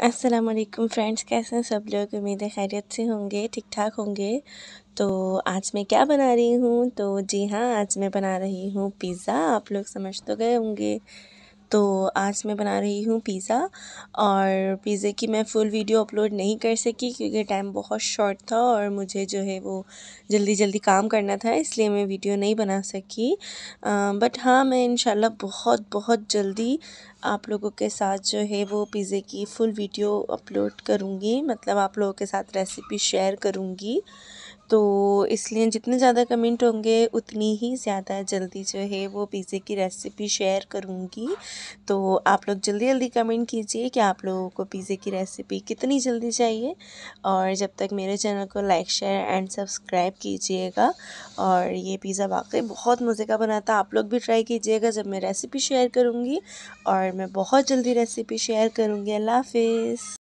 वालेकुम फ्रेंड्स कैसे हैं सब लोग? उम्मीद है खैरियत से होंगे ठीक ठाक होंगे। तो आज मैं क्या बना रही हूँ? तो जी हाँ आज मैं बना रही हूँ पिज़्ज़ा। आप लोग समझ तो गए होंगे। तो आज मैं बना रही हूँ पिज़्ज़ा। और पिज़्ज़े की मैं फुल वीडियो अपलोड नहीं कर सकी क्योंकि टाइम बहुत शॉर्ट था और मुझे जो है वो जल्दी जल्दी काम करना था, इसलिए मैं वीडियो नहीं बना सकी। बट हाँ मैं इन बहुत बहुत जल्दी आप लोगों के साथ जो है वो पिज़्ज़े की फुल वीडियो अपलोड करूँगी। मतलब आप लोगों के साथ रेसिपी शेयर करूँगी। तो इसलिए जितने ज़्यादा कमेंट होंगे, उतनी ही ज़्यादा जल्दी जो है वो पिज़्ज़े की रेसिपी शेयर करूँगी। तो आप लोग जल्दी जल्दी कमेंट कीजिए कि आप लोगों को पिज़्ज़े की रेसिपी कितनी जल्दी चाहिए। और जब तक मेरे चैनल को लाइक शेयर एंड सब्सक्राइब कीजिएगा। और ये पिज़्ज़ा वाकई बहुत मज़े का बना था आप लोग भी ट्राई कीजिएगा जब मैं रेसिपी शेयर करूँगी। और मैं बहुत जल्दी रेसिपी शेयर करूँगी। अल्लाह हाफिज़।